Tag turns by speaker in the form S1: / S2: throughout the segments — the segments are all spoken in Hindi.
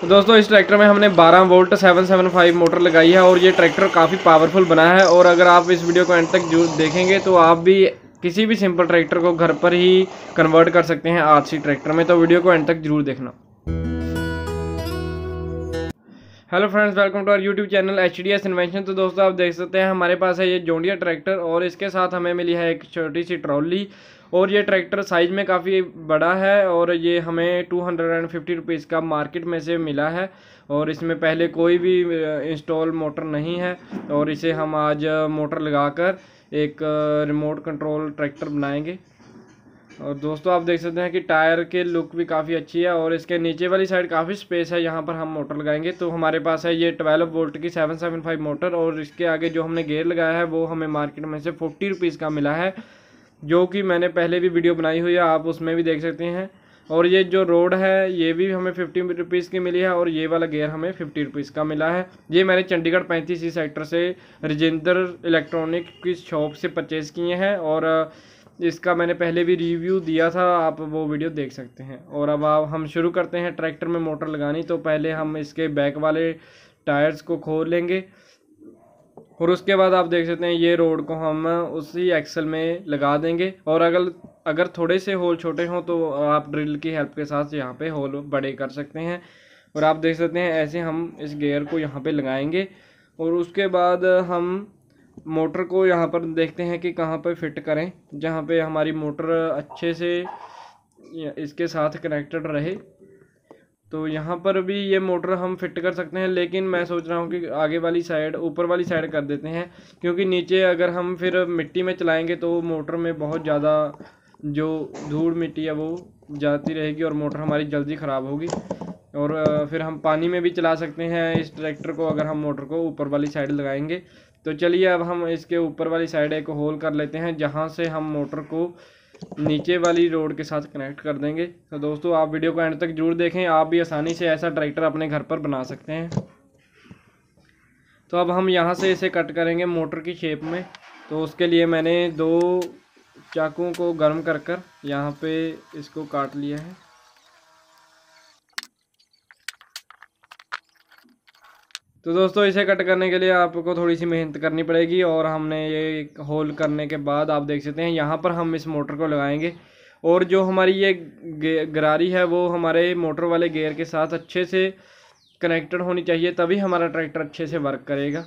S1: तो दोस्तों, इस ट्रैक्टर में हमने 12 वोल्ट 775 मोटर लगाई है और ये ट्रैक्टर काफ़ी पावरफुल बना है। और अगर आप इस वीडियो को एंड तक ज़रूर देखेंगे तो आप भी किसी भी सिंपल ट्रैक्टर को घर पर ही कन्वर्ट कर सकते हैं आर ट्रैक्टर में। तो वीडियो को एंड तक ज़रूर देखना। Hello friends welcome to our YouTube channel H D S invention तो दोस्तों, आप देख सकते हैं, हमारे पास है ये जोंडिया ट्रैक्टर और इसके साथ हमें मिली है एक छोटी सी ट्रॉली और ये ट्रैक्टर साइज़ में काफ़ी बड़ा है और ये हमें two hundred and fifty rupees का मार्केट में से मिला है और इसमें पहले कोई भी इंस्टॉल मोटर नहीं है और इसे हम आज मोटर लगाकर एक रिमोट कंट्रोल ट्रैक्टर बनाएँगे। और दोस्तों, आप देख सकते हैं कि टायर के लुक भी काफ़ी अच्छी है और इसके नीचे वाली साइड काफ़ी स्पेस है, यहाँ पर हम मोटर लगाएँगे। तो हमारे पास है ये ट्वेल्व वोल्ट की सेवन सेवन फाइव मोटर और इसके आगे जो हमने गेयर लगाया है, वो हमें मार्केट में से फोर्टी रुपीज़ का मिला है। जो कि मैंने पहले भी वीडियो बनाई हुई है, आप उसमें भी देख सकते हैं। और ये जो रोड है, ये भी हमें फिफ्टी रुपीज़ की मिली है और ये वाला गेयर हमें फिफ्टी रुपीज़ का मिला है। ये मैंने चंडीगढ़ पैंतीस सी सेक्टर से रजिंदर इलेक्ट्रॉनिक की शॉप से परचेज़ किए हैं और इसका मैंने पहले भी रिव्यू दिया था, आप वो वीडियो देख सकते हैं। और अब आप, हम शुरू करते हैं ट्रैक्टर में मोटर लगानी तो पहले हम इसके बैक वाले टायर्स को खोल लेंगे। और उसके बाद आप देख सकते हैं, ये रोड को हम उसी एक्सल में लगा देंगे। और अगर अगर थोड़े से होल छोटे हों तो आप ड्रिल की हेल्प के साथ यहाँ पे होल बड़े कर सकते हैं। और आप देख सकते हैं, ऐसे हम इस गेयर को यहाँ पे लगाएँगे। और उसके बाद हम मोटर को यहाँ पर देखते हैं कि कहाँ पर फिट करें, जहाँ पे हमारी मोटर अच्छे से इसके साथ कनेक्टेड रहे। तो यहाँ पर भी ये मोटर हम फिट कर सकते हैं, लेकिन मैं सोच रहा हूँ कि आगे वाली साइड ऊपर वाली साइड कर देते हैं, क्योंकि नीचे अगर हम फिर मिट्टी में चलाएँगे तो मोटर में बहुत ज़्यादा जो धूल मिट्टी है वो जाती रहेगी और मोटर हमारी जल्दी ख़राब होगी। और फिर हम पानी में भी चला सकते हैं इस ट्रैक्टर को अगर हम मोटर को ऊपर वाली साइड लगाएँगे। तो चलिए अब हम इसके ऊपर वाली साइड एक होल कर लेते हैं, जहाँ से हम मोटर को नीचे वाली रोड के साथ कनेक्ट कर देंगे। तो दोस्तों, आप वीडियो को एंड तक ज़रूर देखें। आप भी आसानी से ऐसा ट्रैक्टर अपने घर पर बना सकते हैं। तो अब हम यहाँ से इसे कट करेंगे मोटर की शेप में। तो उसके लिए मैंने दो चाकुओं को गर्म कर कर यहाँ पे इसको काट लिया है। तो दोस्तों, इसे कट करने के लिए आपको थोड़ी सी मेहनत करनी पड़ेगी और हमने ये होल करने के बाद आप देख सकते हैं, यहाँ पर हम इस मोटर को लगाएँगे। और जो हमारी ये गरारी है, वो हमारे मोटर वाले गेयर के साथ अच्छे से कनेक्टेड होनी चाहिए, तभी हमारा ट्रैक्टर अच्छे से वर्क करेगा।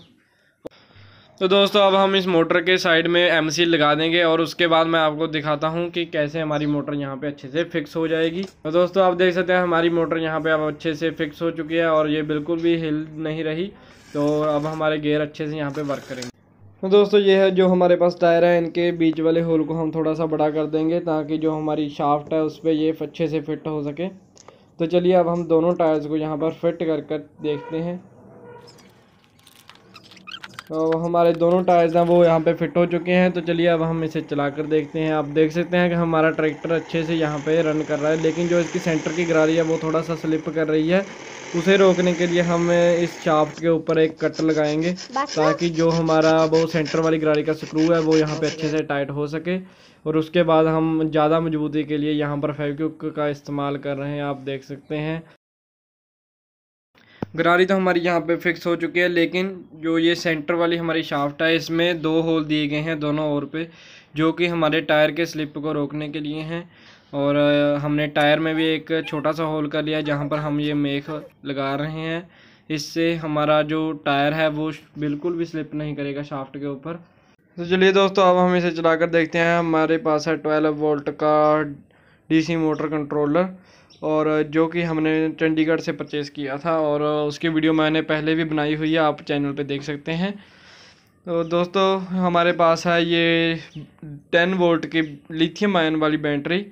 S1: तो दोस्तों, अब हम इस मोटर के साइड में एमसी लगा देंगे और उसके बाद मैं आपको दिखाता हूँ कि कैसे हमारी मोटर यहाँ पे अच्छे से फिक्स हो जाएगी। तो दोस्तों, आप देख सकते हैं हमारी मोटर यहाँ पे अब अच्छे से फिक्स हो चुकी है और ये बिल्कुल भी हिल नहीं रही। तो अब हमारे गेयर अच्छे से यहाँ पर वर्क करेंगे। तो दोस्तों, ये है जो हमारे पास टायर है, इनके बीच वाले होल को हम थोड़ा सा बड़ा कर देंगे ताकि जो हमारी शाफ्ट है, उस पर ये अच्छे से फिट हो सके। तो चलिए, अब हम दोनों टायर्स को यहाँ पर फिट कर कर देखते हैं। तो हमारे दोनों टायर्स हैं वो यहाँ पे फिट हो चुके हैं। तो चलिए अब हम इसे चला कर देखते हैं। आप देख सकते हैं कि हमारा ट्रैक्टर अच्छे से यहाँ पे रन कर रहा है लेकिन जो इसकी सेंटर की गरारी है वो थोड़ा सा स्लिप कर रही है। उसे रोकने के लिए हम इस शाफ्ट के ऊपर एक कट लगाएँगे ताकि जो हमारा वो सेंटर वाली गरारी का स्क्रू है वो यहाँ पे अच्छे से टाइट हो सके। और उसके बाद हम ज़्यादा मजबूती के लिए यहाँ पर फेविक्विक का इस्तेमाल कर रहे हैं आप देख सकते हैं। गरारी तो हमारी यहाँ पे फिक्स हो चुकी है, लेकिन जो ये सेंटर वाली हमारी शाफ्ट है, इसमें दो होल दिए गए हैं दोनों ओर पे, जो कि हमारे टायर के स्लिप को रोकने के लिए हैं। और हमने टायर में भी एक छोटा सा होल कर लिया, जहाँ पर हम ये मेख लगा रहे हैं। इससे हमारा जो टायर है, वो बिल्कुल भी स्लिप नहीं करेगा शाफ्ट के ऊपर। तो चलिए दोस्तों, अब हम इसे चला देखते हैं। हमारे पास है ट्वेल्व वोल्ट का डीसी मोटर कंट्रोलर और जो कि हमने चंडीगढ़ से परचेज़ किया था और उसकी वीडियो मैंने पहले भी बनाई हुई है, आप चैनल पे देख सकते हैं। तो दोस्तों, हमारे पास है ये टेन वोल्ट की लिथियम आयन वाली बैटरी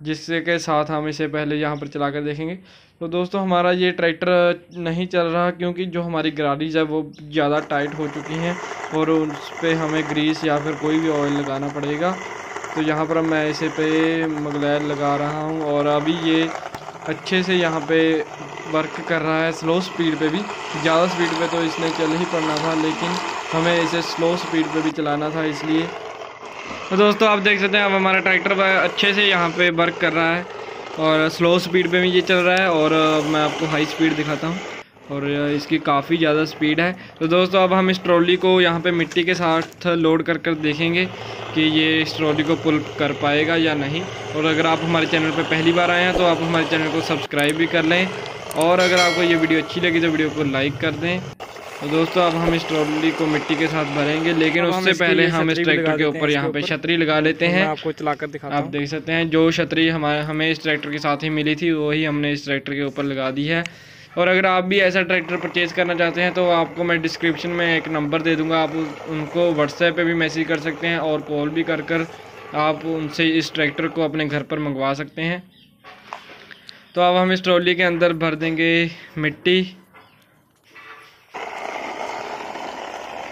S1: जिससे के साथ हम इसे पहले यहाँ पर चला कर देखेंगे। तो दोस्तों, हमारा ये ट्रैक्टर नहीं चल रहा क्योंकि जो हमारी गरारीज है वो ज़्यादा टाइट हो चुकी हैं और उस पर हमें ग्रीस या फिर कोई भी ऑयल लगाना पड़ेगा। तो यहाँ पर मैं इसे पे मगलैर लगा रहा हूँ और अभी ये अच्छे से यहाँ पे वर्क कर रहा है स्लो स्पीड पे भी। ज़्यादा स्पीड पे तो इसने चल ही पड़ना था, लेकिन हमें इसे स्लो स्पीड पे भी चलाना था इसलिए। तो दोस्तों, आप देख सकते हैं, अब हमारा ट्रैक्टर अच्छे से यहाँ पे वर्क कर रहा है और स्लो स्पीड पे भी ये चल रहा है और मैं आपको हाई स्पीड दिखाता हूँ। और इसकी काफ़ी ज़्यादा स्पीड है। तो दोस्तों अब हम इस ट्रॉली को यहाँ पे मिट्टी के साथ लोड कर कर देखेंगे कि ये इस ट्रॉली को पुल कर पाएगा या नहीं। और अगर आप हमारे चैनल पर पहली बार आए हैं तो आप हमारे चैनल को सब्सक्राइब भी कर लें। और अगर आपको ये वीडियो अच्छी लगी तो वीडियो को लाइक कर दें। तो दोस्तों अब हम इस ट्रॉली को मिट्टी के साथ भरेंगे लेकिन उससे पहले हम इस ट्रैक्टर के ऊपर यहाँ पे छतरी लगा लेते हैं।
S2: आपको चलाकर दिखाता
S1: आप देख सकते हैं जो छतरी हमारे हमें इस ट्रैक्टर के साथ ही मिली थी वही हमने इस ट्रैक्टर के ऊपर लगा दी है। और अगर आप भी ऐसा ट्रैक्टर परचेज़ करना चाहते हैं तो आपको मैं डिस्क्रिप्शन में एक नंबर दे दूँगा। आप उनको व्हाट्सएप पे भी मैसेज कर सकते हैं और कॉल भी कर कर आप उनसे इस ट्रैक्टर को अपने घर पर मंगवा सकते हैं। तो अब हम इस ट्रॉली के अंदर भर देंगे मिट्टी।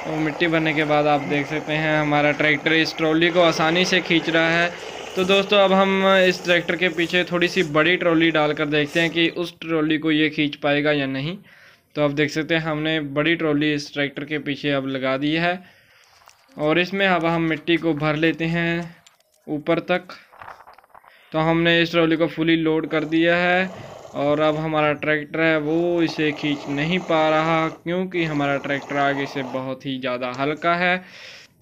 S1: और मिट्टी भरने के बाद आप देख सकते हैं, हमारा ट्रैक्टर इस ट्रॉली को आसानी से खींच रहा है। तो दोस्तों, अब हम इस ट्रैक्टर के पीछे थोड़ी सी बड़ी ट्रॉली डालकर देखते हैं कि उस ट्रॉली को ये खींच पाएगा या नहीं। तो आप देख सकते हैं, हमने बड़ी ट्रॉली इस ट्रैक्टर के पीछे अब लगा दी है। और इसमें अब हम मिट्टी को भर लेते हैं ऊपर तक। तो हमने इस ट्रॉली को फुली लोड कर दिया है और अब हमारा ट्रैक्टर है, वो इसे खींच नहीं पा रहा क्योंकि हमारा ट्रैक्टर आगे से बहुत ही ज़्यादा हल्का है।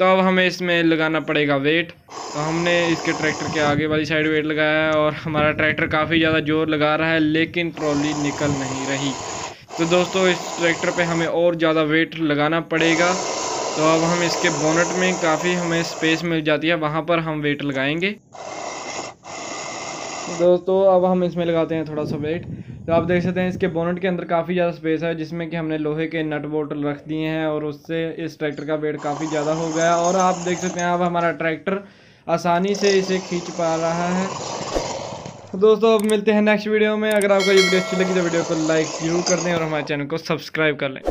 S1: तो अब हमें इसमें लगाना पड़ेगा वेट तो हमने इसके ट्रैक्टर के आगे वाली साइड वेट लगाया है और हमारा ट्रैक्टर काफ़ी ज़्यादा ज़ोर लगा रहा है, लेकिन ट्रॉली निकल नहीं रही। तो दोस्तों, इस ट्रैक्टर पे हमें और ज़्यादा वेट लगाना पड़ेगा। तो अब हम इसके बोनट में काफ़ी हमें स्पेस मिल जाती है, वहाँ पर हम वेट लगाएँगे। दोस्तों, अब हम इसमें लगाते हैं थोड़ा सा वेट तो आप देख सकते हैं इसके बोनट के अंदर काफ़ी ज़्यादा स्पेस है, जिसमें कि हमने लोहे के नट बोल्ट रख दिए हैं और उससे इस ट्रैक्टर का वेट काफ़ी ज़्यादा हो गया और आप देख सकते हैं अब हमारा ट्रैक्टर आसानी से इसे खींच पा रहा है। तो दोस्तों, अब मिलते हैं नेक्स्ट वीडियो में। अगर आपको ये वीडियो अच्छी लगी तो वीडियो को लाइक ज़रूर कर दें और हमारे चैनल को सब्सक्राइब कर लें।